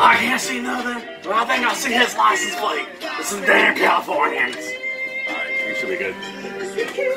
I can't see nothing, but I think I see his license plate. This is damn Californians. Alright, we should be good.